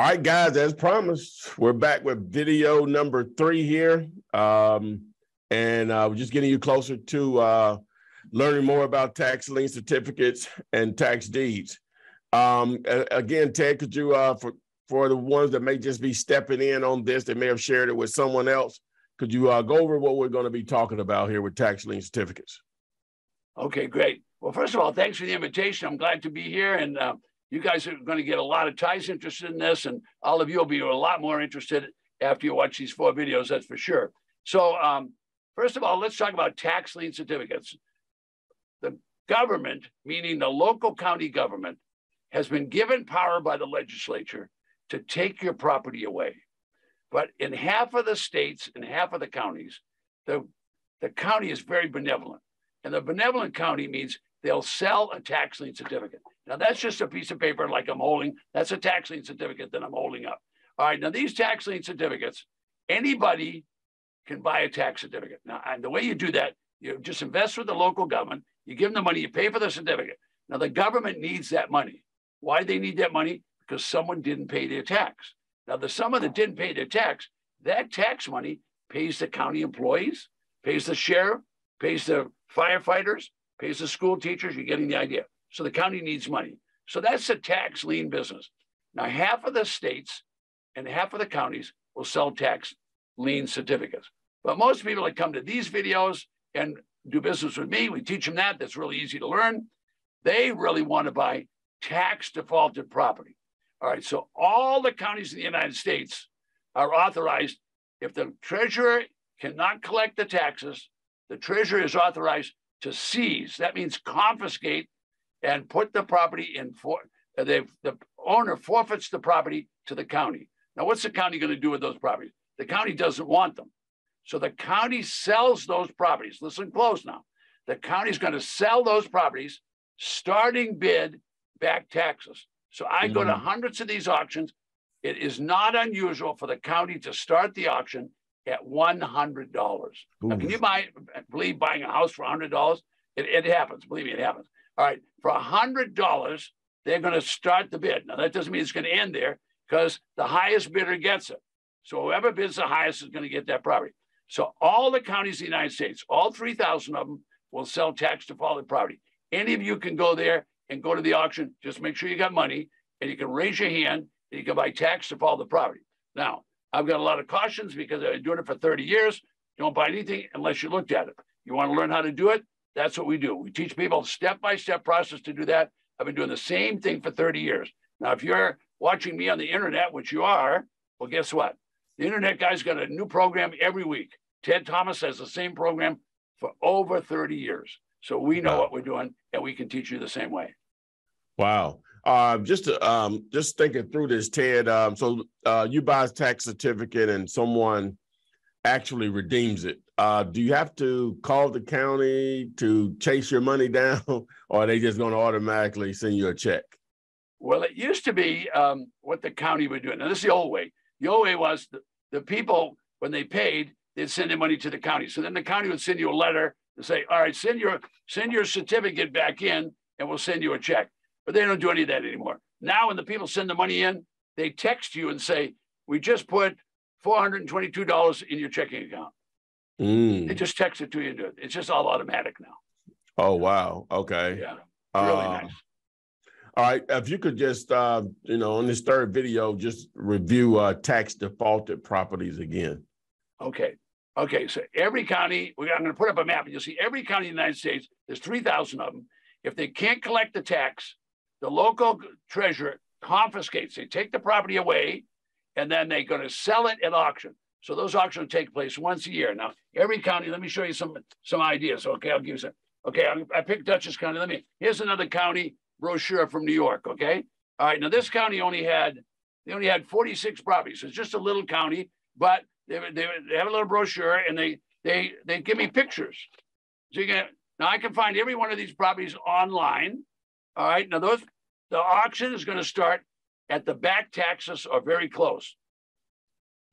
All right, guys, as promised, we're back with video number three here. Um, and uh, we're just getting you closer to uh, learning more about tax lien certificates and tax deeds. Um, again, Ted, could you, uh, for, for the ones that may just be stepping in on this, they may have shared it with someone else, could you uh, go over what we're going to be talking about here with tax lien certificates? Okay, great. Well, first of all, thanks for the invitation. I'm glad to be here. And uh, you guys are going to get a lot of ties interested in this, and all of you will be a lot more interested after you watch these four videos, that's for sure. So, um, first of all, let's talk about tax lien certificates. The government, meaning the local county government, has been given power by the legislature to take your property away. But in half of the states and half of the counties, the, the county is very benevolent. And the benevolent county means they'll sell a tax lien certificate. Now that's just a piece of paper like I'm holding. That's a tax lien certificate that I'm holding up. All right, now these tax lien certificates, anybody can buy a tax certificate. Now, and the way you do that, you just invest with the local government, you give them the money, you pay for the certificate. Now the government needs that money. Why do they need that money? Because someone didn't pay their tax. Now the someone that didn't pay their tax, that tax money pays the county employees, pays the sheriff, pays the firefighters, pays the school teachers. You're getting the idea. So the county needs money. So that's a tax lien business. Now, half of the states and half of the counties will sell tax lien certificates. But most people that come to these videos and do business with me, we teach them that. That's really easy to learn. They really want to buy tax defaulted property. All right. So all the counties in the United States are authorized. If the treasurer cannot collect the taxes, the treasurer is authorized to seize. That means confiscate and put the property in for uh, the owner forfeits the property to the county. Now, what's the county going to do with those properties? The county doesn't want them. So the county sells those properties. Listen close now. The county is going to sell those properties, starting bid back taxes. So I mm-hmm. go to mm-hmm. hundreds of these auctions. It is not unusual for the county to start the auction at $100. Can you buy, believe buying a house for $100? It, it happens. Believe me, it happens. All right, for $100, they're going to start the bid. Now, that doesn't mean it's going to end there because the highest bidder gets it. So whoever bids the highest is going to get that property. So all the counties in the United States, all 3,000 of them will sell tax defaulted property. Any of you can go there and go to the auction. Just make sure you got money and you can raise your hand and you can buy tax defaulted property. Now, I've got a lot of cautions because I've been doing it for 30 years. Don't buy anything unless you looked at it. You want to learn how to do it? That's what we do. We teach people step by step process to do that. I've been doing the same thing for 30 years. Now, if you're watching me on the internet, which you are, well, guess what? The internet guy's got a new program every week. Ted Thomas has the same program for over 30 years. So we know wow. what we're doing and we can teach you the same way. Wow. Uh, just um, just thinking through this, Ted. Um, so uh, you buy a tax certificate and someone actually redeems it, uh, do you have to call the county to chase your money down, or are they just going to automatically send you a check? Well, it used to be um, what the county would do. Now, this is the old way. The old way was the, the people, when they paid, they'd send the money to the county. So then the county would send you a letter to say, all right, send your send your certificate back in and we'll send you a check. But they don't do any of that anymore. Now, when the people send the money in, they text you and say, we just put $422 in your checking account. Mm. They just text it to you and do it. It's just all automatic now. Oh, wow. Okay. Yeah. Really uh, nice. All right. If you could just, uh, you know, on this third video, just review uh, tax defaulted properties again. Okay. Okay. So every county, I'm going to put up a map and you'll see every county in the United States, there's 3,000 of them. If they can't collect the tax, the local treasurer confiscates, they take the property away and then they're going to sell it at auction. So those auctions take place once a year. Now, every county, let me show you some some ideas. Okay, I'll give you some. Okay, I, I picked Dutchess County. Let me, here's another county brochure from New York. Okay. All right. Now, this county only had, they only had 46 properties. It's just a little county, but they, they, they have a little brochure and they, they, they give me pictures. So you can, now I can find every one of these properties online. All right. Now, those, the auction is going to start at the back taxes are very close.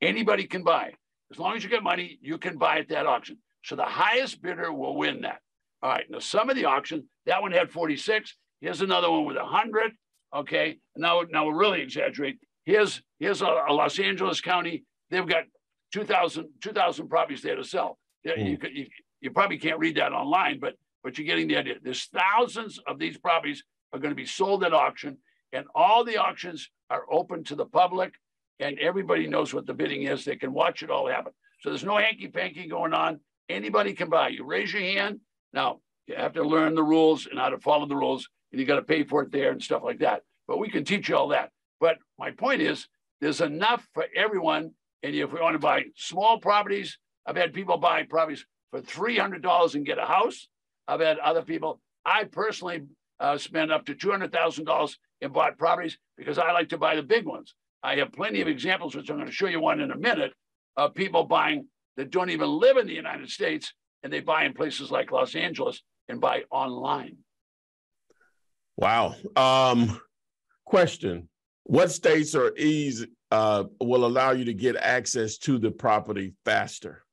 Anybody can buy. As long as you get money, you can buy at that auction. So the highest bidder will win that. All right. Now, some of the auctions, that one had 46. Here's another one with 100. Okay. Now, now we'll really exaggerate. here's here's a, a Los Angeles County. They've got 2,000 2,000 properties there to sell. Mm. You, you, you probably can't read that online, but but you're getting the idea. There's thousands of these properties are going to be sold at auction, and all the auctions are open to the public, and everybody knows what the bidding is. They can watch it all happen. So there's no hanky panky going on. Anybody can buy. You raise your hand. Now you have to learn the rules and how to follow the rules, and you got to pay for it there and stuff like that. But we can teach you all that. But my point is, there's enough for everyone. And if we want to buy small properties, I've had people buy properties for $300 and get a house. I've had other people, I personally uh, spend up to $200,000 and bought properties because I like to buy the big ones. I have plenty of examples, which I'm going to show you one in a minute, of people buying that don't even live in the United States and they buy in places like Los Angeles and buy online. Wow. Um, question What states are easy, uh, will allow you to get access to the property faster?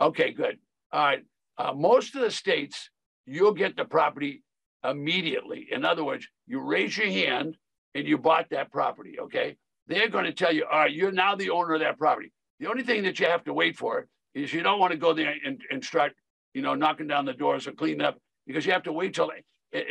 Okay, good. All right. Uh, most of the states, you'll get the property immediately. In other words, you raise your hand and you bought that property, okay? They're going to tell you, all right, you're now the owner of that property. The only thing that you have to wait for is you don't want to go there and, and start, you know, knocking down the doors or cleaning up because you have to wait till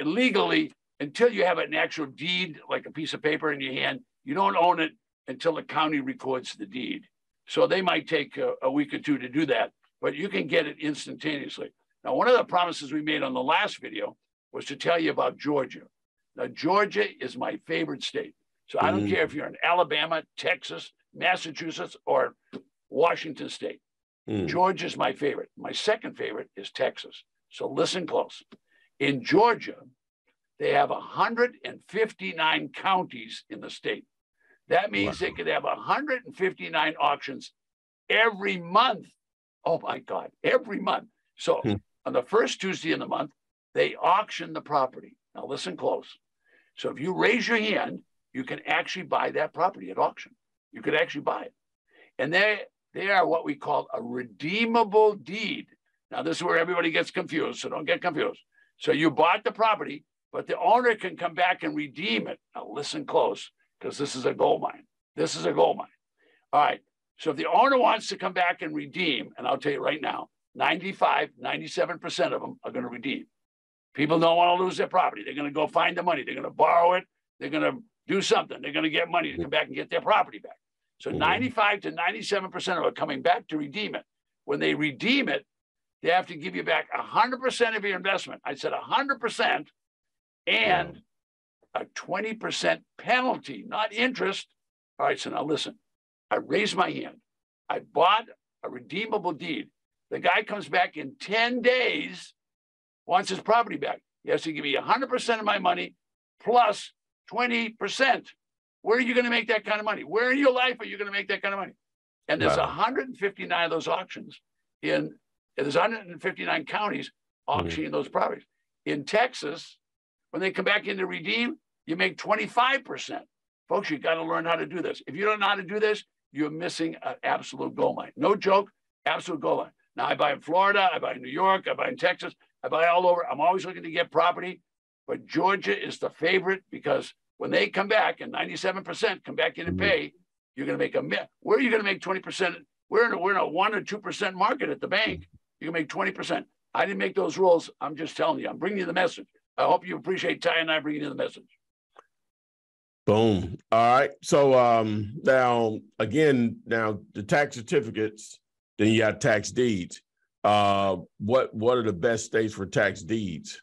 legally until you have an actual deed, like a piece of paper in your hand. You don't own it until the county records the deed. So they might take a, a week or two to do that, but you can get it instantaneously. Now, one of the promises we made on the last video was to tell you about Georgia. Now, Georgia is my favorite state. So I don't mm. care if you're in Alabama, Texas, Massachusetts, or Washington State. Mm. Georgia is my favorite. My second favorite is Texas. So listen close. In Georgia, they have 159 counties in the state. That means wow. they could have 159 auctions every month. Oh my God, every month. So hmm. on the first Tuesday in the month, they auction the property. Now, listen close. So, if you raise your hand, you can actually buy that property at auction. You could actually buy it. And they, they are what we call a redeemable deed. Now, this is where everybody gets confused, so don't get confused. So, you bought the property, but the owner can come back and redeem it. Now, listen close, because this is a gold mine. This is a gold mine. All right. So, if the owner wants to come back and redeem, and I'll tell you right now, 95, 97% of them are going to redeem. People don't want to lose their property. They're going to go find the money. They're going to borrow it. They're going to do something. They're going to get money to come back and get their property back. So mm-hmm. 95 to 97% of it coming back to redeem it. When they redeem it, they have to give you back 100% of your investment. I said 100% and a 20% penalty, not interest. All right, so now listen. I raised my hand. I bought a redeemable deed. The guy comes back in 10 days wants his property back. He has to give me 100% of my money plus 20%. Where are you going to make that kind of money? Where in your life are you going to make that kind of money? And there's wow. 159 of those auctions in there's 159 counties auctioning mm-hmm. those properties. In Texas, when they come back in to redeem, you make 25%. Folks, you got to learn how to do this. If you don't know how to do this, you're missing an absolute gold mine. No joke, absolute gold mine. Now I buy in Florida, I buy in New York, I buy in Texas. I buy all over. I'm always looking to get property, but Georgia is the favorite because when they come back and 97% come back in and mm-hmm. pay, you're going to make a where are you going to make 20%? We're in a, we're in a one or two percent market at the bank. You can make 20%. I didn't make those rules. I'm just telling you. I'm bringing you the message. I hope you appreciate Ty and I bringing you the message. Boom. All right. So um, now again, now the tax certificates, then you got tax deeds uh, what what are the best states for tax deeds?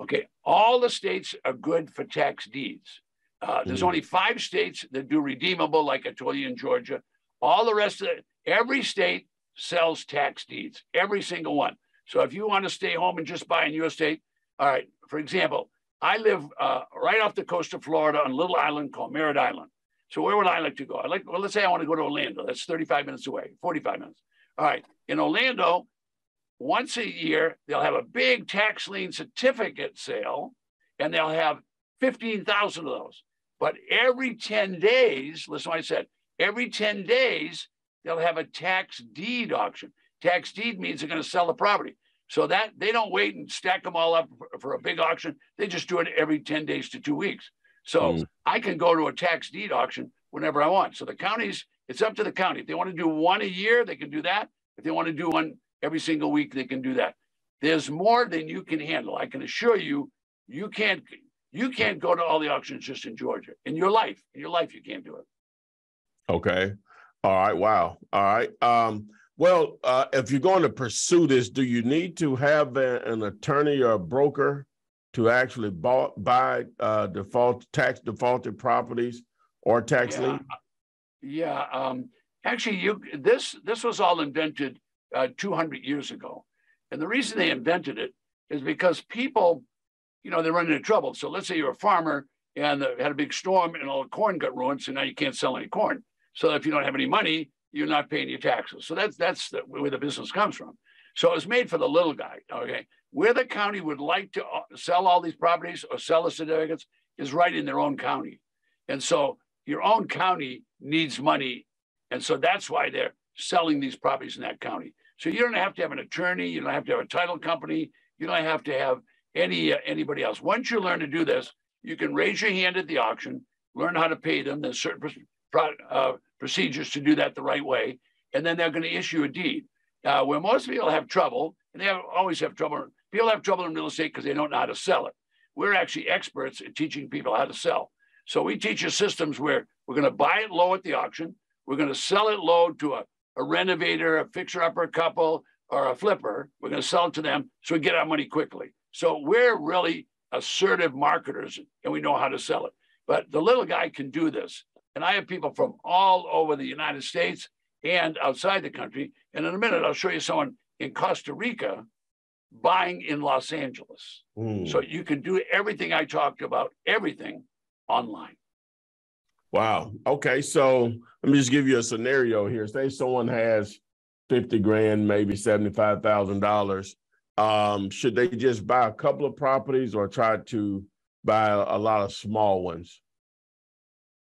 Okay, all the states are good for tax deeds. Uh, there's mm. only five states that do redeemable, like I told you in Georgia. All the rest of it, every state sells tax deeds, every single one. So if you want to stay home and just buy in your state, all right. For example, I live uh, right off the coast of Florida on a little island called Merritt Island. So where would I like to go? I like well, let's say I want to go to Orlando. That's 35 minutes away, 45 minutes. All right. In Orlando, once a year, they'll have a big tax lien certificate sale and they'll have 15,000 of those. But every 10 days, listen what I said, every 10 days, they'll have a tax deed auction. Tax deed means they're going to sell the property. So that they don't wait and stack them all up for, for a big auction. They just do it every 10 days to two weeks. So mm. I can go to a tax deed auction whenever I want. So the counties, it's up to the county. If they want to do one a year, they can do that. If they want to do one every single week, they can do that. There's more than you can handle. I can assure you, you can't you can't go to all the auctions just in Georgia. In your life, in your life, you can't do it. Okay. All right. Wow. All right. Um, well, uh, if you're going to pursue this, do you need to have a, an attorney or a broker to actually bought, buy uh, default tax defaulted properties or tax yeah. lien? Yeah. Um, actually, you this this was all invented uh, 200 years ago, and the reason they invented it is because people, you know, they run into trouble. So let's say you're a farmer and had a big storm and all the corn got ruined, so now you can't sell any corn. So if you don't have any money, you're not paying your taxes. So that's that's the, where the business comes from. So it's made for the little guy. Okay, where the county would like to uh, sell all these properties or sell the certificates is right in their own county, and so your own county needs money, and so that's why they're selling these properties in that county. So you don't have to have an attorney, you don't have to have a title company, you don't have to have any uh, anybody else. Once you learn to do this, you can raise your hand at the auction, learn how to pay them. There's certain uh, procedures to do that the right way, and then they're going to issue a deed. Uh, where most people have trouble, and they have, always have trouble. People have trouble in real estate because they don't know how to sell it. We're actually experts at teaching people how to sell. So we teach you systems where we're going to buy it low at the auction, we're going to sell it low to a, a renovator, a fixer-upper couple, or a flipper. We're going to sell it to them so we get our money quickly. So we're really assertive marketers, and we know how to sell it. But the little guy can do this. And I have people from all over the United States and outside the country. And in a minute, I'll show you someone in Costa Rica buying in Los Angeles. Mm. So you can do everything I talked about, everything online. Wow. Okay. So let me just give you a scenario here. Say someone has 50 grand, maybe $75,000. Um, should they just buy a couple of properties or try to buy a lot of small ones?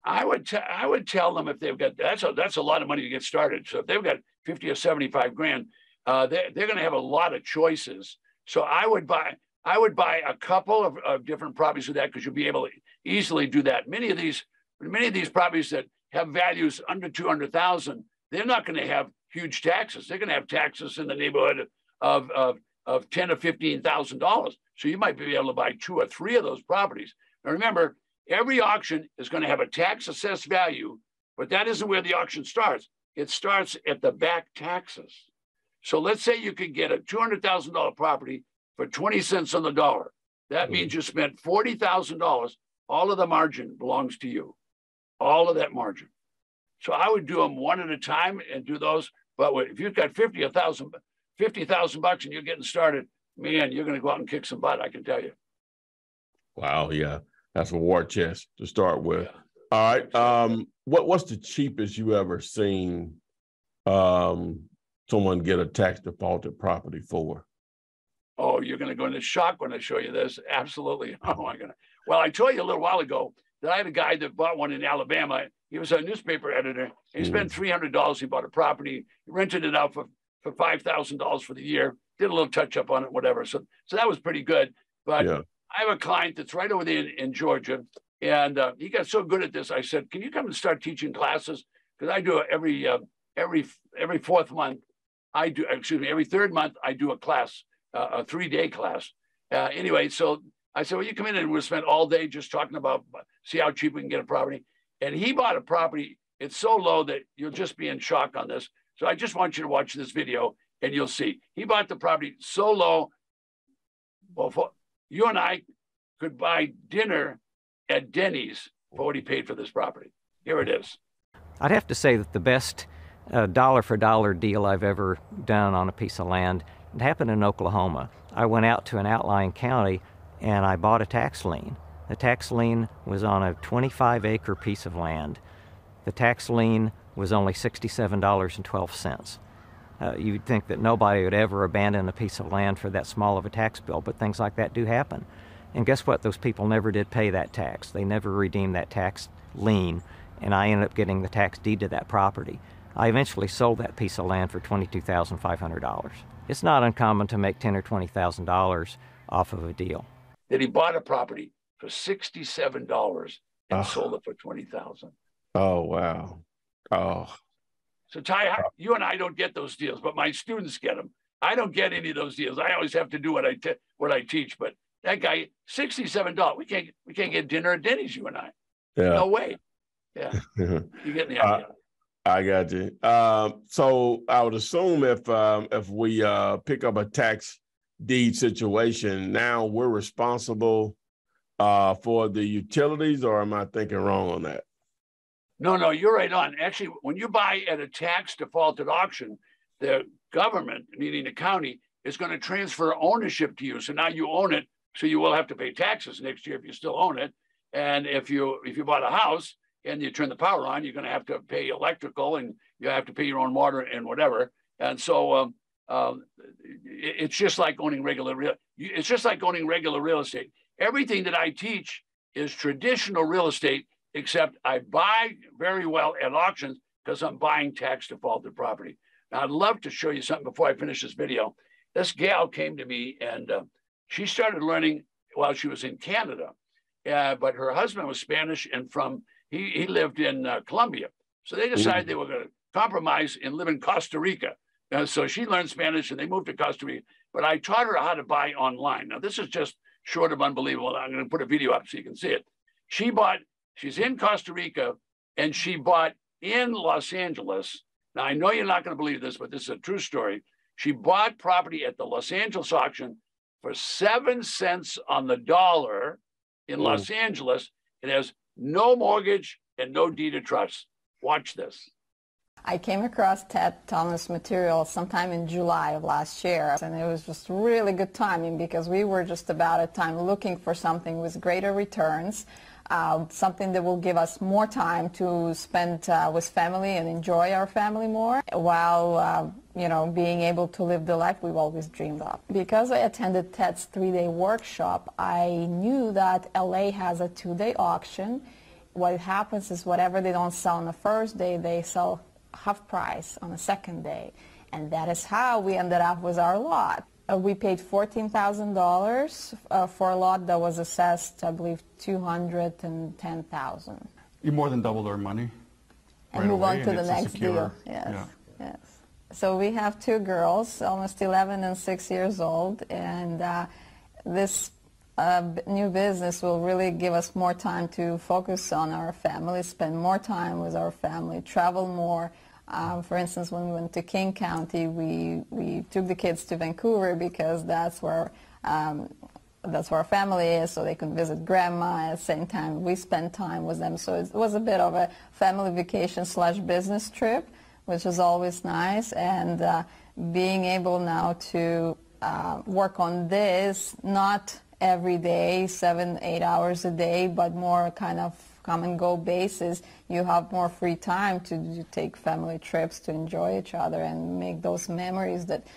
I would t- I would tell them if they've got that's a that's a lot of money to get started. So if they've got fifty or seventy five grand, uh, they they're going to have a lot of choices. So I would buy I would buy a couple of, of different properties of that because you'll be able to easily do that. Many of these many of these properties that have values under two hundred thousand, they're not going to have huge taxes. They're going to have taxes in the neighborhood of of, of ten or fifteen thousand dollars. So you might be able to buy two or three of those properties. Now remember, Every auction is going to have a tax assessed value, but that isn't where the auction starts. It starts at the back taxes. So let's say you could get a $200,000 property for 20 cents on the dollar. That mm-hmm. means you spent $40,000. All of the margin belongs to you, all of that margin. So I would do them one at a time and do those. But if you've got 50, 000, 50,000 bucks and you're getting started, man, you're going to go out and kick some butt, I can tell you. Wow. Yeah. That's a war chest to start with. All right. Um, what what's the cheapest you ever seen um, someone get a tax defaulted property for? Oh, you're going to go into shock when I show you this. Absolutely. Oh my god. Well, I told you a little while ago that I had a guy that bought one in Alabama. He was a newspaper editor. He spent mm. three hundred dollars. He bought a property. He rented it out for for five thousand dollars for the year. Did a little touch up on it, whatever. So so that was pretty good. But yeah. I have a client that's right over there in, in Georgia, and uh, he got so good at this. I said, "Can you come and start teaching classes?" Because I do every uh, every every fourth month. I do excuse me every third month. I do a class, uh, a three day class. Uh, anyway, so I said, "Well, you come in and we'll spend all day just talking about see how cheap we can get a property." And he bought a property. It's so low that you'll just be in shock on this. So I just want you to watch this video and you'll see. He bought the property so low. Well, you and I could buy dinner at Denny's for what he paid for this property. Here it is. I'd have to say that the best uh, dollar for dollar deal I've ever done on a piece of land it happened in Oklahoma. I went out to an outlying county and I bought a tax lien. The tax lien was on a 25 acre piece of land. The tax lien was only $67.12. Uh, you'd think that nobody would ever abandon a piece of land for that small of a tax bill, but things like that do happen. And guess what? Those people never did pay that tax. They never redeemed that tax lien, and I ended up getting the tax deed to that property. I eventually sold that piece of land for $22,500. It's not uncommon to make ten or $20,000 off of a deal. That he bought a property for $67 and oh. sold it for 20000 Oh, wow. Oh. So Ty, you and I don't get those deals, but my students get them. I don't get any of those deals. I always have to do what I te- what I teach. But that guy, sixty-seven dollars. We can't we can't get dinner at Denny's. You and I. Yeah. No way. Yeah. you get the idea. Uh, I got you. Um, so I would assume if um, if we uh, pick up a tax deed situation, now we're responsible uh, for the utilities, or am I thinking wrong on that? No, no, you're right on. Actually, when you buy at a tax defaulted auction, the government, meaning the county, is going to transfer ownership to you. So now you own it. So you will have to pay taxes next year if you still own it. And if you if you bought a house and you turn the power on, you're going to have to pay electrical and you have to pay your own water and whatever. And so um, um, it's just like owning regular real. It's just like owning regular real estate. Everything that I teach is traditional real estate except I buy very well at auctions because I'm buying tax defaulted property. Now, I'd love to show you something before I finish this video. This gal came to me and uh, she started learning while she was in Canada, uh, but her husband was Spanish and from he, he lived in uh, Colombia. So they decided mm. they were going to compromise and live in Costa Rica. So she learned Spanish and they moved to Costa Rica. But I taught her how to buy online. Now, this is just short of unbelievable. I'm going to put a video up so you can see it. She bought She's in Costa Rica and she bought in Los Angeles. Now, I know you're not going to believe this, but this is a true story. She bought property at the Los Angeles auction for seven cents on the dollar in mm. Los Angeles. It has no mortgage and no deed of trust. Watch this. I came across Ted Thomas material sometime in July of last year, and it was just really good timing because we were just about at time looking for something with greater returns uh, something that will give us more time to spend uh, with family and enjoy our family more while uh, you know being able to live the life we've always dreamed of. Because I attended Ted's three-day workshop, I knew that LA has a two-day auction. What happens is whatever they don't sell on the first day, they sell half price on the second day. And that is how we ended up with our lot. Uh, we paid $14,000 uh, for a lot that was assessed, I believe, 210000 You more than doubled our money. And right move away, on to the next deal. Yes, yeah. yes. So we have two girls, almost 11 and 6 years old, and uh, this uh, new business will really give us more time to focus on our family, spend more time with our family, travel more, um, for instance, when we went to King County, we, we took the kids to Vancouver because that's where um, that's where our family is, so they could visit grandma. At the same time, we spent time with them. So it was a bit of a family vacation slash business trip, which is always nice. And uh, being able now to uh, work on this, not every day, seven, eight hours a day, but more kind of come and go basis, you have more free time to, to take family trips, to enjoy each other and make those memories that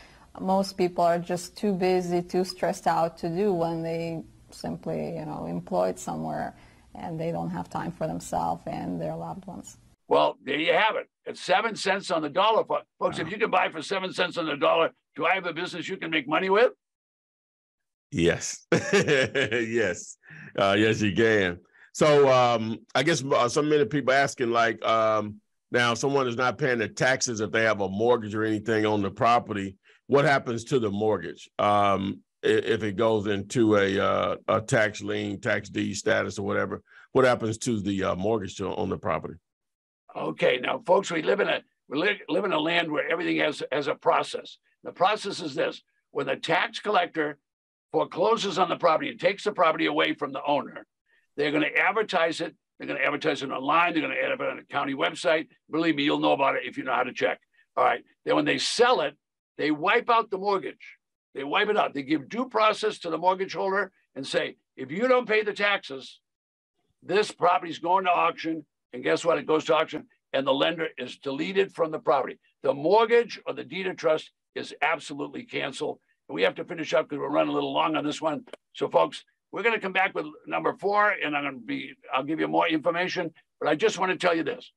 most people are just too busy, too stressed out to do when they simply, you know, employed somewhere and they don't have time for themselves and their loved ones. Well, there you have it. It's seven cents on the dollar. Folks, if you can buy for seven cents on the dollar, do I have a business you can make money with? Yes. yes. Uh, yes, you can. So um, I guess uh, many people asking like um, now someone is not paying their taxes if they have a mortgage or anything on the property. What happens to the mortgage um, if it goes into a uh, a tax lien, tax deed status, or whatever? What happens to the uh, mortgage on the property? Okay, now folks, we live in a we live, live in a land where everything has has a process. The process is this: when the tax collector forecloses on the property and takes the property away from the owner, they're going to advertise it. They're going to advertise it online. They're going to advertise it on a county website. Believe me, you'll know about it if you know how to check. All right. Then when they sell it, they wipe out the mortgage. They wipe it out. They give due process to the mortgage holder and say, if you don't pay the taxes, this property is going to auction. And guess what? It goes to auction and the lender is deleted from the property. The mortgage or the deed of trust is absolutely canceled. And we have to finish up because we're running a little long on this one. So, folks, we're going to come back with number four, and I'm going to be, I'll give you more information, but I just want to tell you this.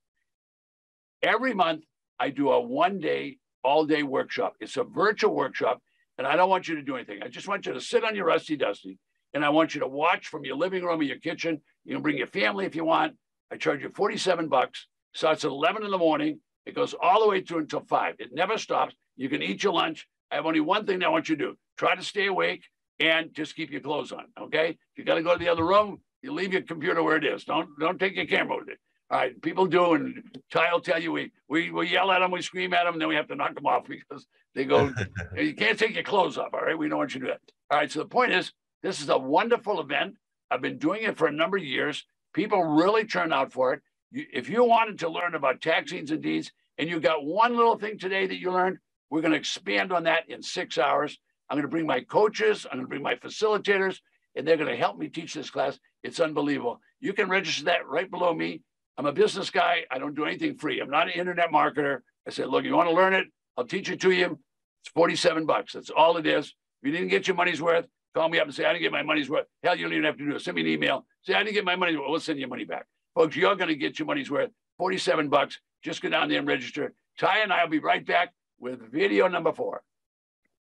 Every month, I do a one day, all day workshop. It's a virtual workshop, and I don't want you to do anything. I just want you to sit on your rusty dusty and I want you to watch from your living room or your kitchen. You can bring your family if you want. I charge you 47 bucks. Starts at 11 in the morning. It goes all the way through until five. It never stops. You can eat your lunch. I have only one thing I want you to do. Try to stay awake and just keep your clothes on. Okay. If you got to go to the other room, you leave your computer where it is. Don't don't take your camera with it. All right, people do, and Ty will tell you we we we yell at them, we scream at them, and then we have to knock them off because they go. you can't take your clothes off. All right, we don't want you to do that. All right, so the point is, this is a wonderful event. I've been doing it for a number of years. People really turn out for it. You, if you wanted to learn about tax liens and deeds, and you got one little thing today that you learned, we're going to expand on that in six hours. I'm going to bring my coaches, I'm going to bring my facilitators, and they're going to help me teach this class. It's unbelievable. You can register that right below me. I'm a business guy. I don't do anything free. I'm not an internet marketer. I said, look, you want to learn it? I'll teach it to you. It's 47 bucks. That's all it is. If you didn't get your money's worth, call me up and say, I didn't get my money's worth. Hell, you don't even have to do it. Send me an email. Say, I didn't get my money's worth. We'll send you money back. Folks, you're going to get your money's worth. 47 bucks. Just go down there and register. Ty and I will be right back with video number four.